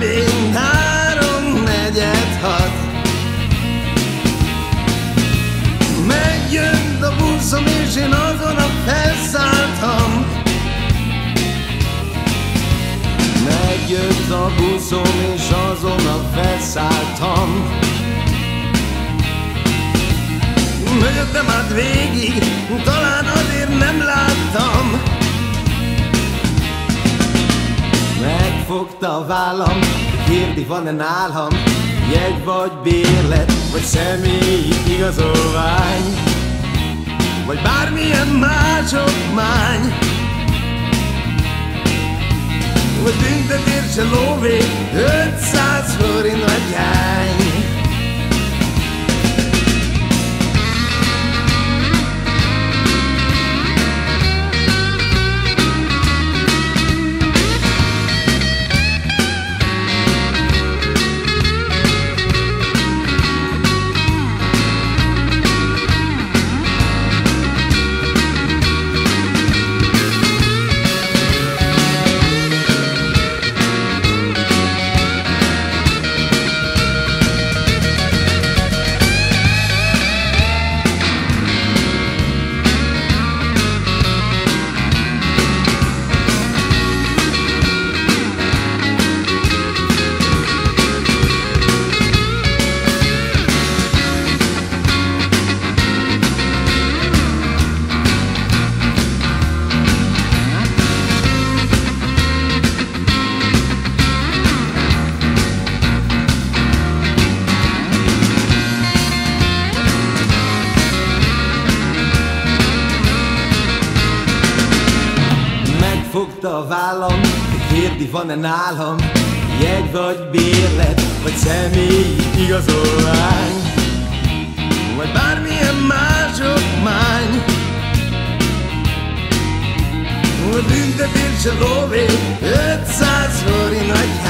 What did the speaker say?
kb. három negyed hat. Megjött a buszom, és azon a felszálltam. Megjött a buszom, és azon a felszálltam. Mögöttem át végig, talán azért nem láttam. Megfogta a vállam, kérdi van-e nálam Jegy vagy bérlet, vagy személyi igazolvány? Vagy bármilyen más okmány? Vagy büntetés se lóvé, 500 forint vagy hány Megfogta a vállam, kérdi van-e nálam? Jegy vagy bérlet, vagy személyi igazolvány? Vagy bármilyen más okmány A büntetés a lóvé, 500 forint vagy